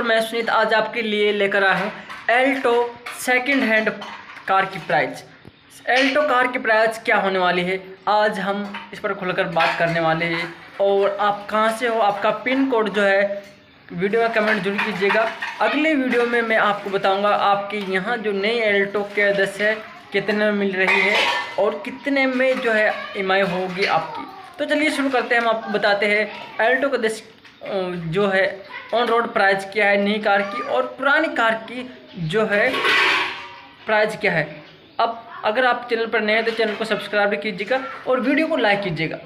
और मैं सुनीत आज आपके लिए लेकर आया हूँ एल्टो सेकंड हैंड कार की प्राइस एल्टो कार की प्राइस क्या होने वाली है? आज हम इस पर खुलकर बात करने वाले हैं। और आप कहाँ से हो? आपका पिन कोड जो है, वीडियो में कमेंट ज़रूर कीजिएगा। अगले वीडियो में मैं आपको बताऊँगा आपके यहाँ जो नई एल्टो के दस है, कितने में मिल रही है और कितने में जो है एम होगी आपकी। तो चलिए शुरू करते हैं। हम आपको बताते हैं एल्टो का दस जो है ऑन रोड प्राइस क्या है, नई कार की और पुरानी कार की जो है प्राइस क्या है। अब अगर आप चैनल पर नए हैं तो चैनल को सब्सक्राइब कीजिएगा और वीडियो को लाइक कीजिएगा।